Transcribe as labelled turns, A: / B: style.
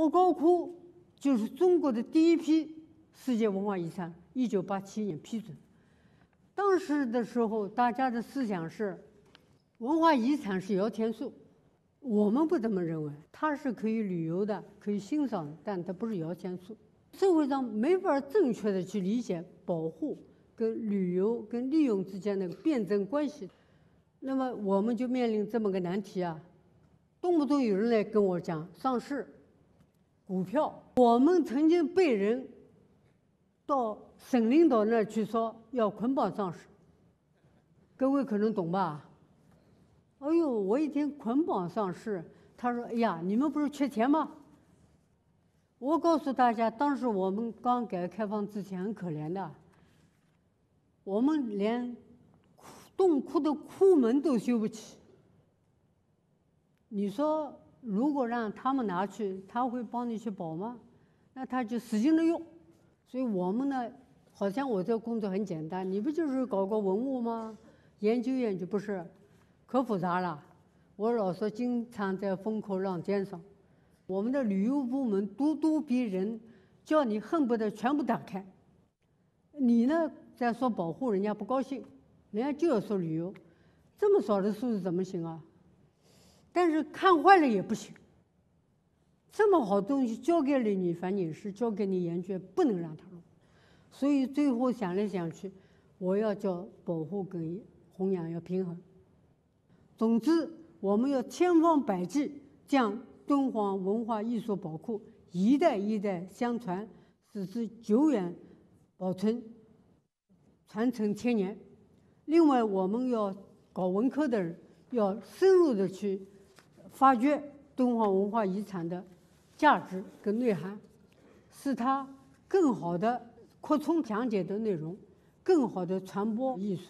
A: 莫高窟就是中国的第一批世界文化遗产，一九八七年批准。当时的时候，大家的思想是，文化遗产是摇钱树，我们不这么认为，它是可以旅游的，可以欣赏，但它不是摇钱树。社会上没法正确的去理解保护跟旅游跟利用之间的辩证关系，那么我们就面临这么个难题啊，动不动有人来跟我讲上市。股票，我们曾经被人到省领导那儿去说要捆绑上市，各位可能懂吧？哎呦，我一听捆绑上市，他说：“哎呀，你们不是缺钱吗？”我告诉大家，当时我们刚改革开放之前很可怜的，我们连洞窟的窟门都修不起。你说？如果让他们拿去，他会帮你去保吗？那他就使劲的用。所以我们呢，好像我这工作很简单，你不就是搞个文物吗？研究研究不是，可复杂了。我老说经常在风口浪尖上，我们的旅游部门咄咄逼人，叫你恨不得全部打开。你呢在说保护，人家不高兴，人家就要说旅游，这么少的数字怎么行啊？但是看坏了也不行。这么好东西交给了你樊锦诗，交给你研究，不能让他弄。所以最后想来想去，我要叫保护跟弘扬要平衡。总之，我们要千方百计将敦煌文化艺术宝库一代一代相传，使之久远保存、传承千年。另外，我们要搞文科的人要深入的去。发掘敦煌文化遗产的价值跟内涵，使它更好的扩充讲解的内容，更好的传播艺术。